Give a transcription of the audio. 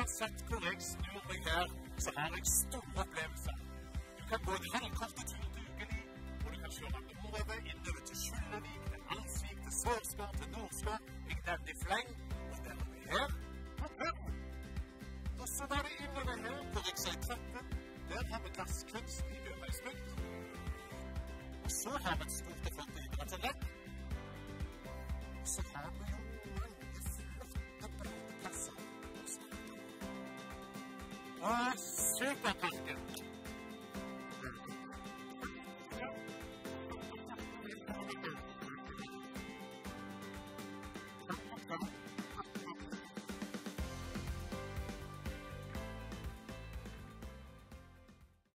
Uansett hvor jeg snur meg her, så har jeg store opplevelser. Du kan gå en halvkorte tur til Ukeli, og du kan kjøre nordover, innover til Skjullevik, til Alsvik, til Sørskår, til Nordskår. Jeg nevner Fleng. Og der er vi her, på Pøren. Og så var det innover her, på rv. 13. Der har vi glasskunst i Bjørnøysbygd. Og så har vi et stort Ah, sempre acreditamos.